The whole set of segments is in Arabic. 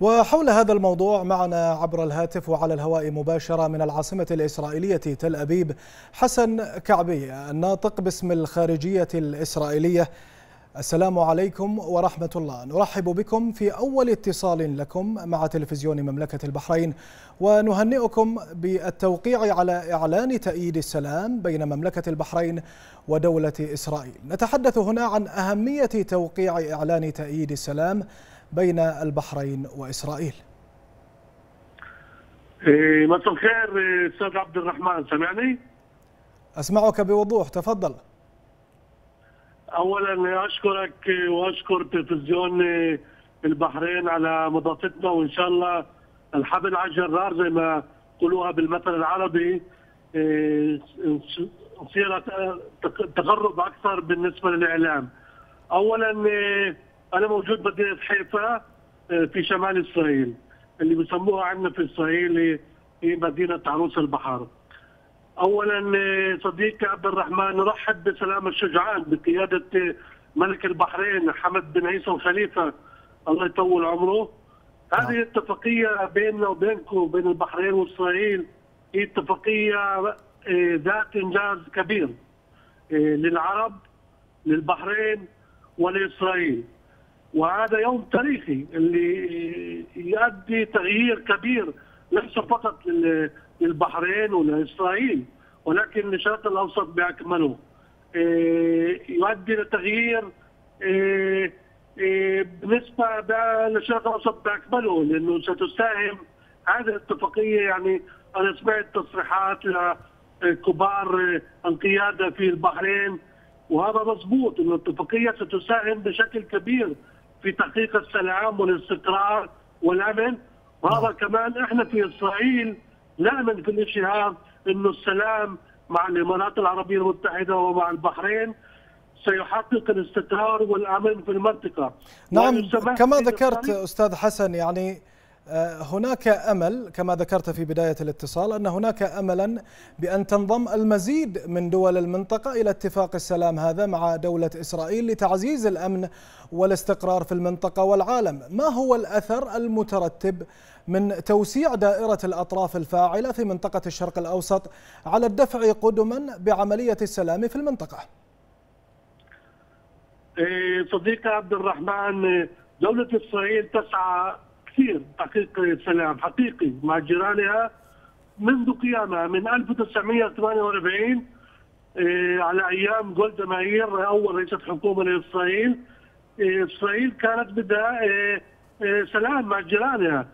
وحول هذا الموضوع معنا عبر الهاتف وعلى الهواء مباشرة من العاصمة الإسرائيلية تل أبيب حسن كعبي الناطق باسم الخارجية الإسرائيلية. السلام عليكم ورحمة الله. نرحب بكم في أول اتصال لكم مع تلفزيون مملكة البحرين ونهنئكم بالتوقيع على إعلان تأييد السلام بين مملكة البحرين ودولة إسرائيل. نتحدث هنا عن أهمية توقيع إعلان تأييد السلام بين البحرين وإسرائيل إيه، مساء الخير أستاذ عبد الرحمن سمعني؟ أسمعك بوضوح تفضل اولا أشكرك وأشكر تلفزيون البحرين على مضافتنا وإن شاء الله الحبل على الجرار زي ما يقولوها بالمثل العربي إيه، نصير تقرب أكثر بالنسبة للإعلام. اولا إيه، أنا موجود بمدينه حيفا إيه، في شمال إسرائيل اللي بسموها عندنا في إسرائيل هي مدينة عروس البحر. اولا آه، صديقي عبد الرحمن نرحب بسلام الشجعان بقيادة آه، ملك البحرين حمد بن عيسى الخليفه الله يطول عمره هذه نعم. اتفاقيه بيننا وبينكم بين البحرين وإسرائيل هي اتفاقية آه، ذات إنجاز كبير للعرب للبحرين ولإسرائيل وهذا يوم تاريخي اللي يؤدي تغيير كبير ليس فقط للبحرين ولإسرائيل ولكن للشرق الأوسط بأكمله. إيه، يؤدي لتغيير إيه، إيه، بالنسبة للشرق الأوسط بأكمله لأنه ستساهم هذه الاتفاقية يعني أنا سمعت تصريحات لكبار القيادة في البحرين وهذا مضبوط انه الاتفاقية ستساهم بشكل كبير. في تحقيق السلام والاستقرار والأمن وهذا نعم. كمان إحنا في إسرائيل نامن في الاجتهاد إنه السلام مع الإمارات العربية المتحدة ومع البحرين سيحقق الاستقرار والأمن في المنطقة نعم كما ذكرت أستاذ حسن يعني هناك أمل كما ذكرت في بداية الاتصال أن هناك املا بأن تنضم المزيد من دول المنطقة إلى اتفاق السلام هذا مع دولة إسرائيل لتعزيز الأمن والاستقرار في المنطقة والعالم، ما هو الأثر المترتب من توسيع دائرة الأطراف الفاعلة في منطقة الشرق الأوسط على الدفع قدما بعملية السلام في المنطقة؟ إيه، صديقي عبد الرحمن دولة إسرائيل تسعى كثير تحقيق سلام حقيقي مع جيرانها منذ قيامها من 1948 إيه، على أيام جولدا ماير أول رئيسة حكومة لإسرائيل. إيه، إسرائيل كانت بدها إيه، سلام مع جيرانها.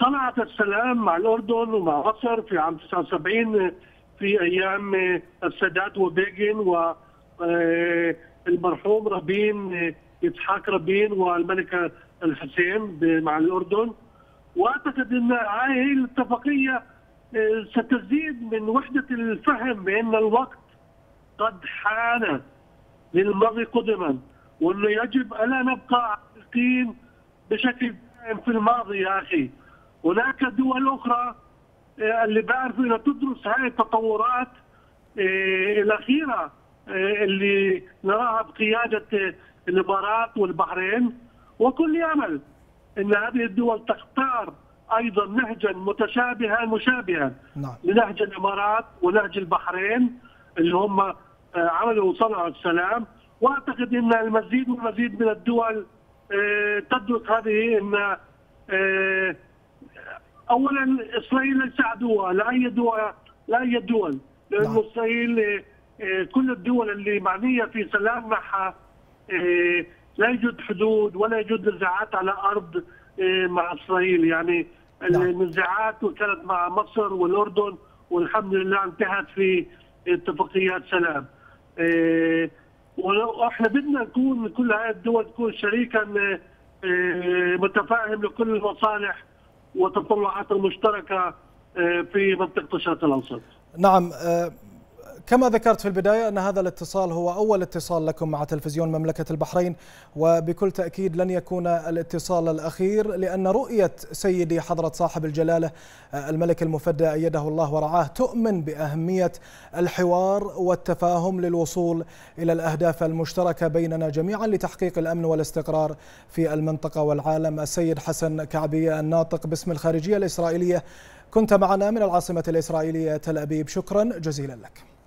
صنعت السلام مع الأردن ومع مصر في عام 79 في أيام السادات وبيجن والمرحوم رابين إسحاق رابين والملكة الحسين مع الأردن. وأعتقد إن هذه الاتفاقية آه، ستزيد من وحدة الفهم بأن الوقت قد حان للمضي قدما وأنه يجب ألا نبقى عالقين بشكل دائم في الماضي يا أخي. هناك دول أخرى آه، اللي بعرف إنها تدرس هذه التطورات آه، الأخيرة اللي نراها بقيادة الإمارات والبحرين وكل يعمل إن هذه الدول تختار أيضا نهجا متشابها مشابها نعم. لنهج الإمارات ونهج البحرين اللي هم آه، عملوا وصنعوا السلام وأعتقد إن المزيد والمزيد من الدول آه، تدرك هذه إن آه، اولا إسرائيل ليس عدوها لاي دول لاي دول لأنه نعم. إسرائيل كل الدول اللي معنية في سلام معها لا يوجد حدود ولا يوجد نزاعات على أرض إيه، مع إسرائيل يعني نعم. النزاعات كانت مع مصر والأردن والحمد لله انتهت في اتفاقيات سلام. إيه، وإحنا بدنا نكون كل هذه الدول تكون شريكا إيه، متفاهم لكل المصالح والتطلعات المشتركة في منطقة الشرق الأوسط. نعم كما ذكرت في البداية أن هذا الاتصال هو أول اتصال لكم مع تلفزيون مملكة البحرين وبكل تأكيد لن يكون الاتصال الأخير لأن رؤية سيدي حضرة صاحب الجلالة الملك المفدى أيده الله ورعاه تؤمن بأهمية الحوار والتفاهم للوصول إلى الأهداف المشتركة بيننا جميعا لتحقيق الأمن والاستقرار في المنطقة والعالم. السيد حسن كعبية الناطق باسم الخارجية الإسرائيلية كنت معنا من العاصمة الإسرائيلية تل أبيب. شكرا جزيلا لك.